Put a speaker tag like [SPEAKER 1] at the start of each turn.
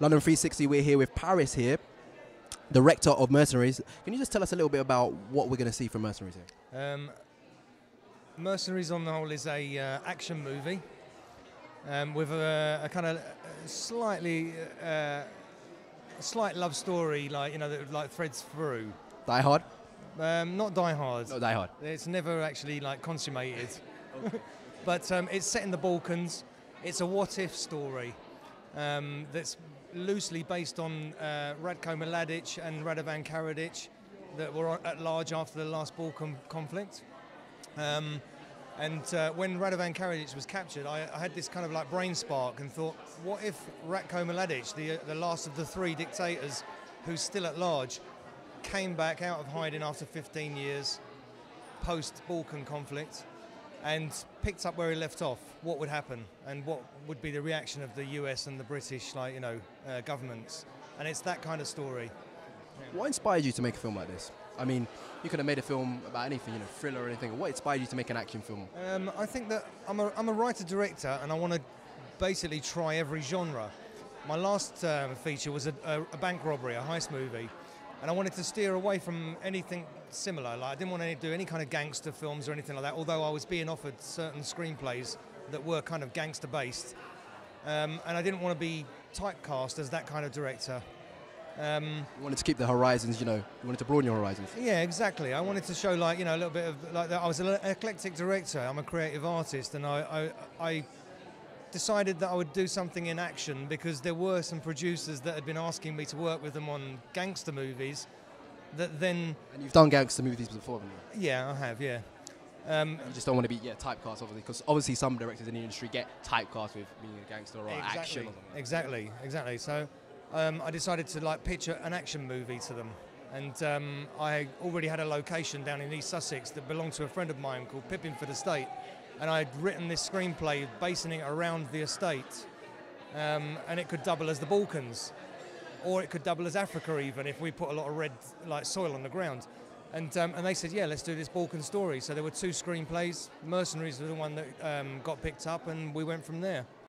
[SPEAKER 1] London 360. We're here with Paris here, director of Mercenaries. Can you just tell us a little bit about what we're going to see from Mercenaries here?
[SPEAKER 2] Um, Mercenaries on the whole is a uh, action movie um, with a, a kind of slightly uh, slight love story, like you know, that like threads through.
[SPEAKER 1] Die Hard?
[SPEAKER 2] Um, not Die Hard.
[SPEAKER 1] No, Die Hard.
[SPEAKER 2] It's never actually like consummated. but um, it's set in the Balkans. It's a what-if story um, that's loosely based on uh, Ratko Mladic and Radovan Karadzic that were at large after the last Balkan conflict. Um, and uh, when Radovan Karadzic was captured, I, I had this kind of like brain spark and thought, what if Ratko Mladic, the, the last of the three dictators who's still at large, came back out of hiding after 15 years, post Balkan conflict, and picked up where he left off? What would happen, and what would be the reaction of the US and the British, like you know, uh, governments? And it's that kind of story.
[SPEAKER 1] What inspired you to make a film like this? I mean, you could have made a film about anything, you know, thriller or anything. What inspired you to make an action film?
[SPEAKER 2] Um, I think that I'm a, I'm a writer director and I want to basically try every genre. My last um, feature was a, a, a bank robbery, a heist movie, and I wanted to steer away from anything similar. Like I didn't want to do any kind of gangster films or anything like that. Although I was being offered certain screenplays that were kind of gangster based, um, and I didn't want to be typecast as that kind of director. Um,
[SPEAKER 1] You wanted to keep the horizons, you know, you wanted to broaden your horizons.
[SPEAKER 2] yeah, exactly. I wanted to show like you know a little bit of like that. I was an eclectic director. I'm a creative artist, and I, I I decided that I would do something in action because there were some producers that had been asking me to work with them on gangster movies. That then,
[SPEAKER 1] And you've done gangster movies before, haven't you?
[SPEAKER 2] yeah, I have, yeah. Um,
[SPEAKER 1] You just don't want to be, yeah, typecast, obviously, because obviously some directors in the industry get typecast with being a gangster or
[SPEAKER 2] exactly,
[SPEAKER 1] action or something.
[SPEAKER 2] exactly, exactly. So um, I decided to like pitch an action movie to them, and um, I already had a location down in East Sussex that belonged to a friend of mine called Pippingford the Estate, and I'd written this screenplay basing it around the estate, um, and it could double as the Balkans, or it could double as Africa even if we put a lot of red like soil on the ground. And, um, and they said, yeah, let's do this Balkan story. So there were two screenplays. Mercenaries was the one that um, got picked up, and we went from there.